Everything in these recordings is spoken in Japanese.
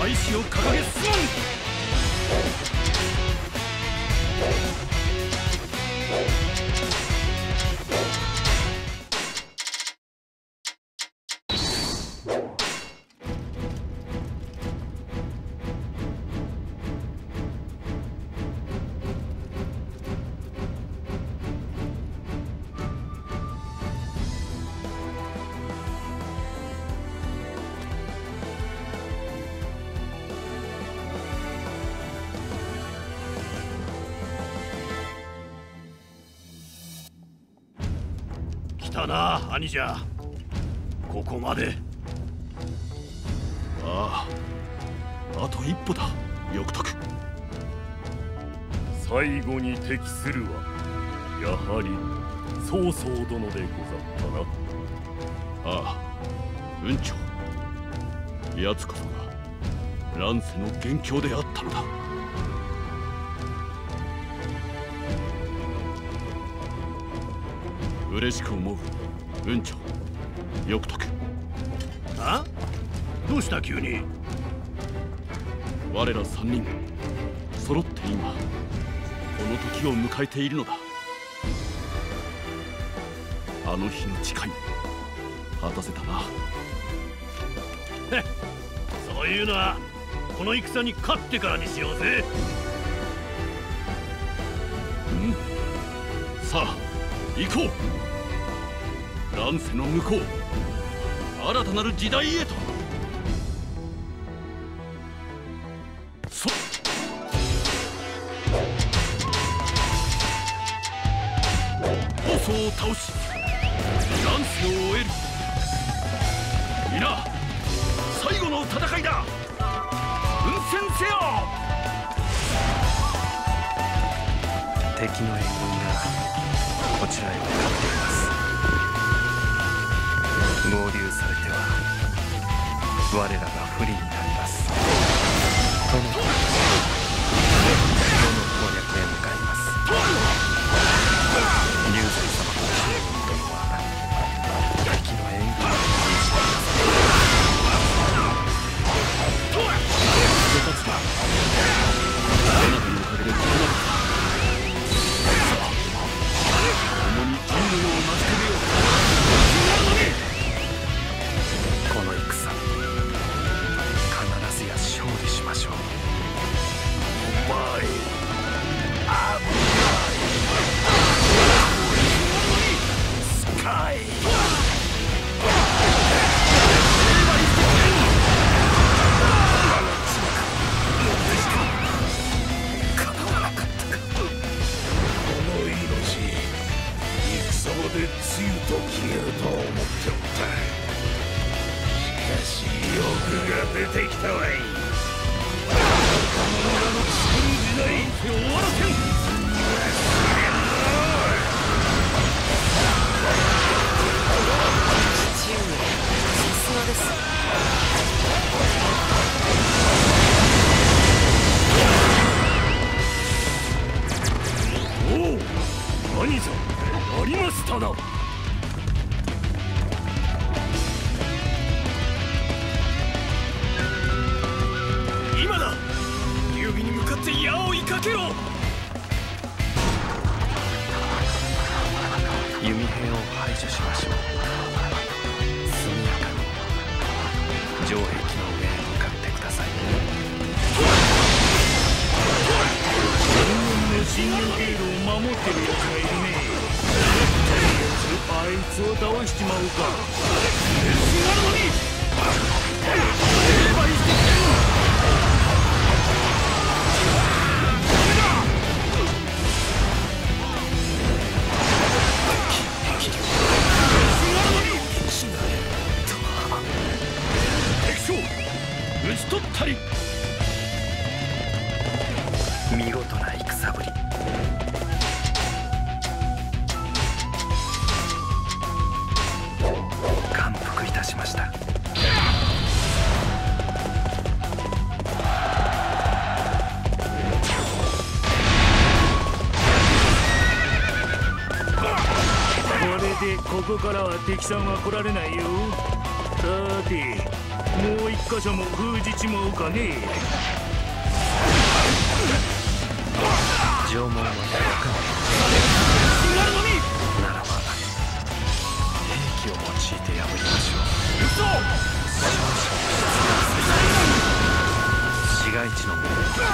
大志を掲げ進むたな兄じゃここまで。あああと一歩だ。翼徳最後に敵するはやはり曹操殿でござったな。ああ雲長。奴こそが乱世の元凶であったのだ嬉しく思う。雲長翼徳あ？どうした急に？我ら三人揃って今この時を迎えているのだ。あの日の誓い果たせたな。そういうのはこの戦に勝ってからにしようぜ。さあ行こう。乱世の向こう新たなる時代へと。そ放送を倒し乱世を終える。皆最後の戦いだ。奮戦せよ。敵の援軍がこちらへ向かっています。合流されては我らが不利になります。とにかくり。見事な戦ぶり。感服いたしました。これでここからは敵さんは来られないよ。さてもう一箇所も封じちまうかね。縄文は開かなならば兵器を用いて破りましょう。少々。市街地のもの真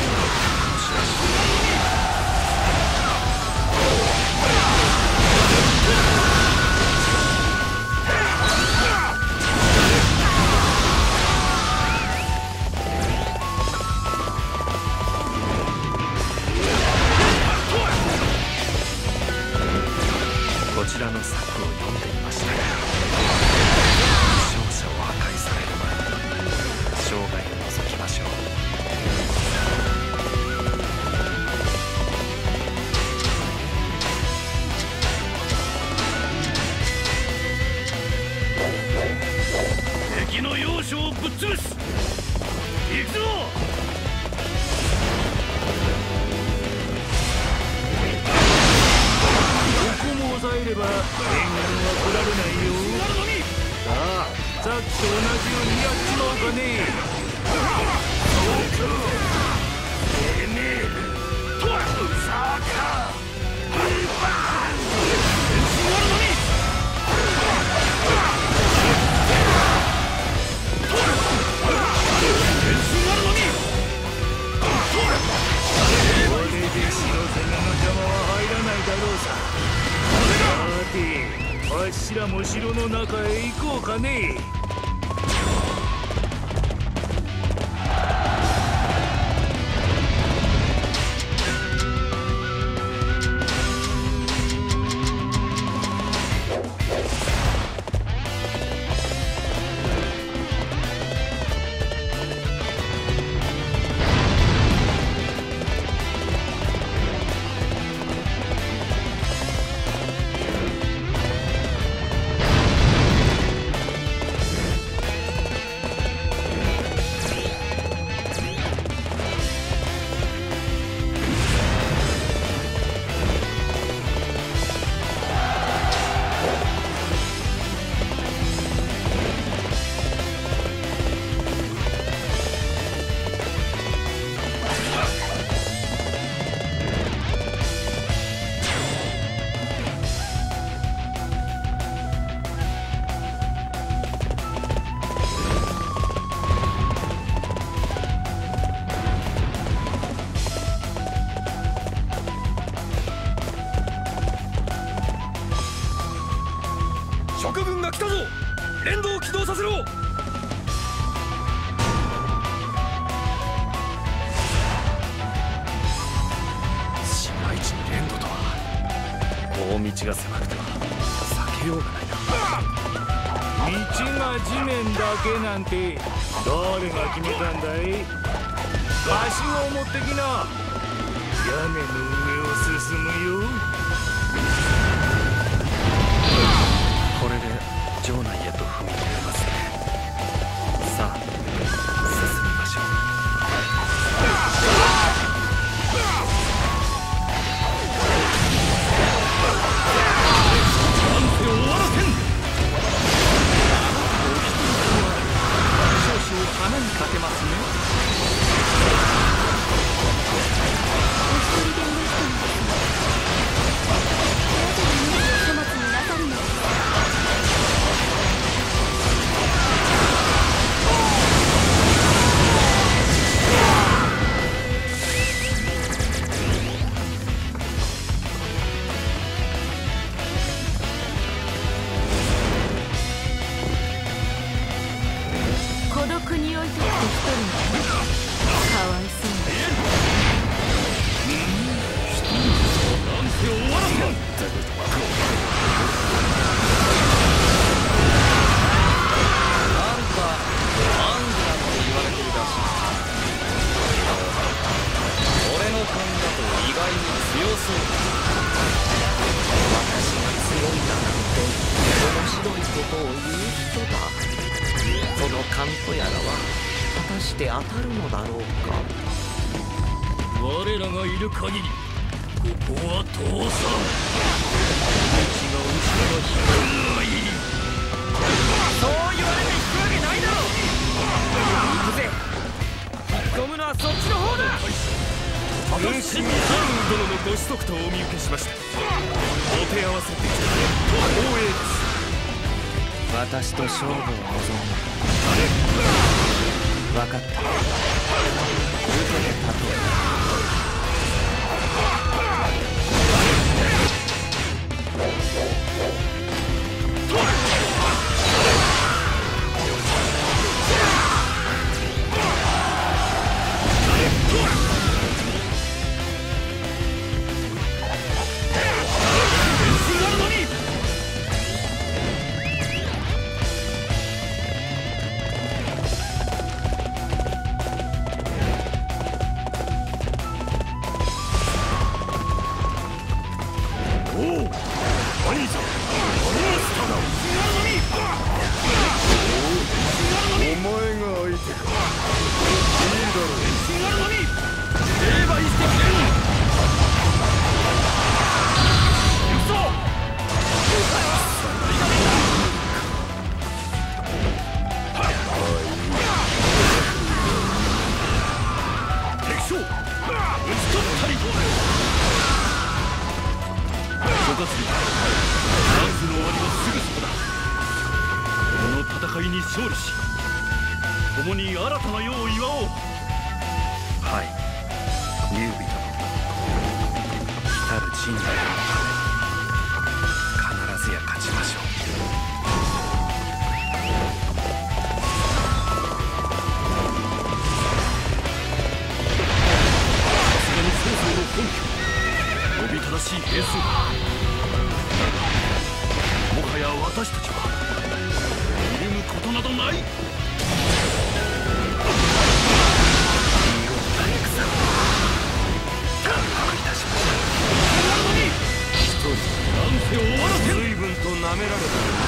のさあ。さっきと同じようにやっちまおうかね。そうかてめえ。とはさあか。てわしらも城の中へ行こうかね。道が狭くては避けようがないな道が地面だけなんて誰が決めたんだい？わしを持ってきな。屋根の上を進むよ。どいことを言う人だ。その勘とやらは果たして当たるのだろうか。我らがいる限りここは倒産道が後ろの失わひどい。そう言われて引くわけない。だろう行くぜ引っ込むのはそっちの方だ。分身三運殿のご子息とお見受けしました。お手合わせできた防衛私と勝負を望む。分かった。嘘で例えるめられた。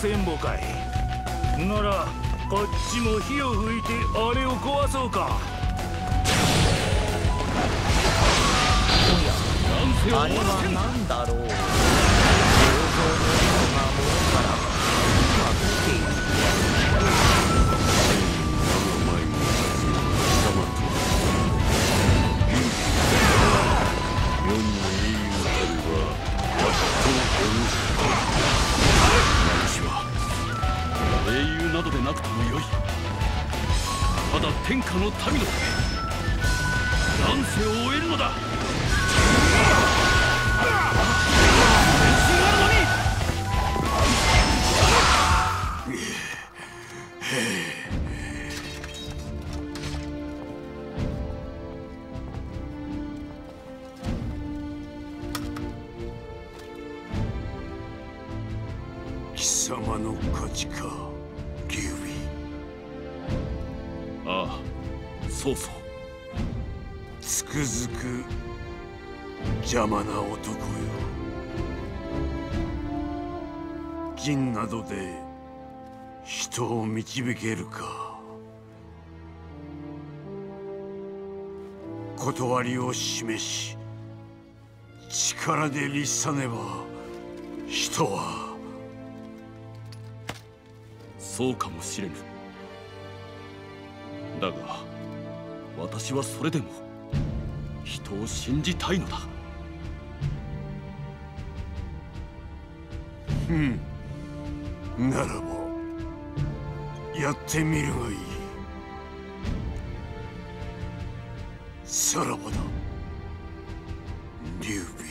せんぼかい。ならこっちも火を吹いてあれを壊そうか。おやあれは何だろう。様の勝ちかリュウ備。ああそうそう。つくづく邪魔な男よ。銀などで人を導けるか。断りを示し力で律さねば人は。そうかもしれぬ。だが私はそれでも人を信じたいのだ。うん。ならばやってみるがいい。さらばだ。劉備